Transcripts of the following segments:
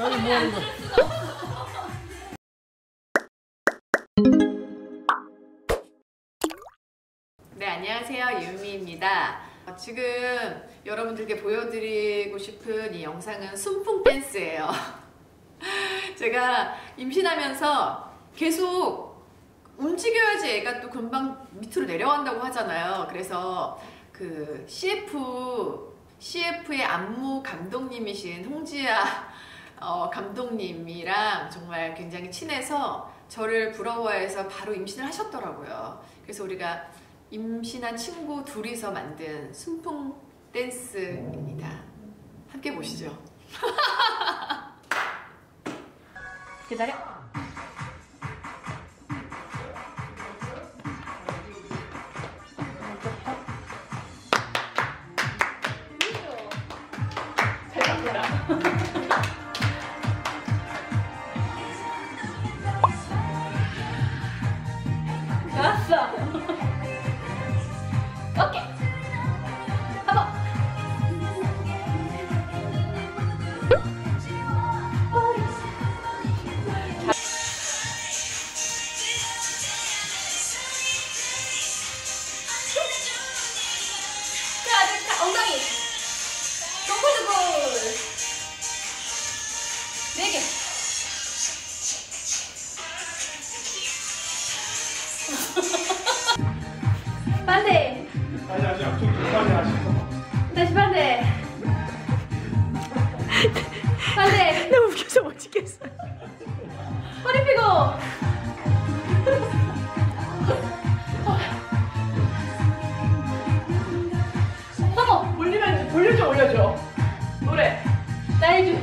아니 뭐 하는? 네, 안녕하세요. 유미입니다. 어, 지금 여러분들께 보여드리고 싶은 이 영상은 순풍 댄스예요. 제가 임신하면서 계속 움직여야지 애가 또 금방 밑으로 내려간다고 하잖아요. 그래서 그 CF, CF의 안무 감독님이신 홍지아 어, 감독님이랑 정말 굉장히 친해서 저를 부러워해서 바로 임신을 하셨더라고요. 그래서 우리가 임신한 친구 둘이서 만든 순풍 댄스입니다. 함께 보시죠. 기다려. 반대. 앞쪽. 다시 반대. 반대. 너무 웃겨서 못 찍겠어. 허리. 성공. 올리면 좀 올려줘. 노래. 나이주.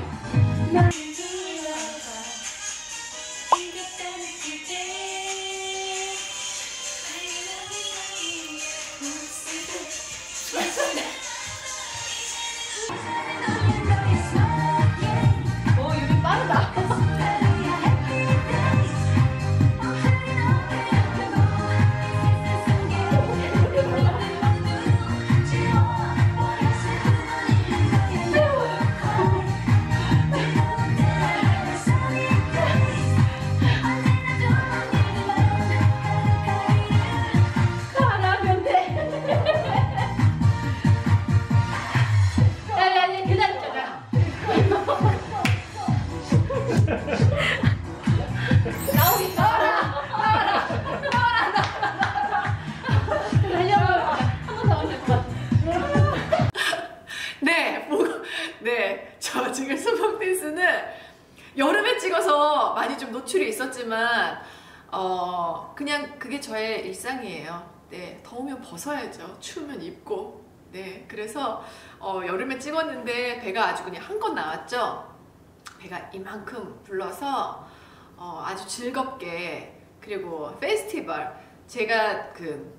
나오기 나와라 나와라 나와라 나와라 달려봐 한번더 하면 될것 같아. 네, 뭐, 네, 저 지금 수박 댄스는 여름에 찍어서 많이 좀 노출이 있었지만, 어, 그냥 그게 저의 일상이에요. 네, 더우면 벗어야죠. 추우면 입고. 네, 그래서, 어, 여름에 찍었는데 배가 아주 그냥 한껏 나왔죠. 배가 이만큼 불러서, 어, 아주 즐겁게, 그리고 페스티벌, 제가 그,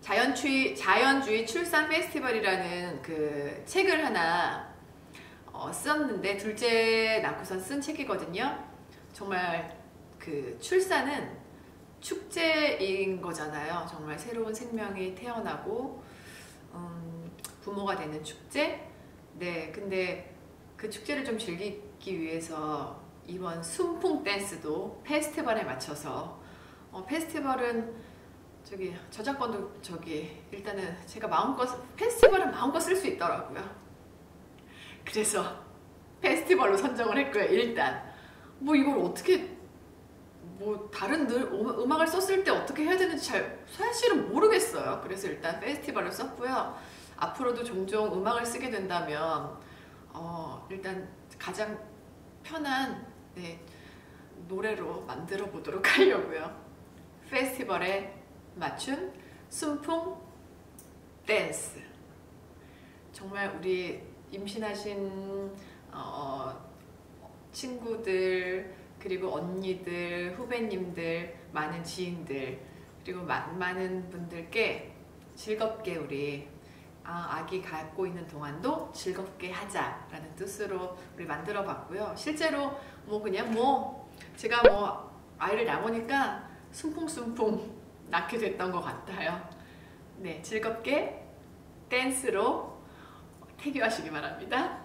자연주의, 자연주의 출산 페스티벌이라는 그 책을 하나 어, 썼는데 둘째 낳고선 쓴 책이거든요. 정말 그 출산은 축제인 거잖아요. 정말 새로운 생명이 태어나고 음, 부모가 되는 축제. 네, 근데 그 축제를 좀 즐기기 위해서 이번 순풍 댄스도 페스티벌에 맞춰서 어, 페스티벌은 저기 저작권도 저기 일단은 제가 마음껏 페스티벌은 마음껏 쓸 수 있더라고요. 그래서 페스티벌로 선정을 했고요. 일단 뭐 이걸 어떻게 뭐 다른 늘 음- 음악을 썼을 때 어떻게 해야 되는지 잘 사실은 모르겠어요. 그래서 일단 페스티벌을 썼고요. 앞으로도 종종 음악을 쓰게 된다면 어 일단 가장 편한 네, 노래로 만들어 보도록 하려고요. 페스티벌에 맞춘 순풍 댄스. 정말 우리 임신하신 어, 친구들 그리고 언니들, 후배님들, 많은 지인들 그리고 마- 많은 분들께 즐겁게 우리 아, 아기 갖고 있는 동안도 즐겁게 하자라는 뜻으로 우리 만들어 봤고요. 실제로 뭐 그냥 뭐 제가 뭐 아이를 낳으니까 숨풍숨풍 낳게 됐던 것 같아요. 네, 즐겁게 댄스로 태교하시기 바랍니다.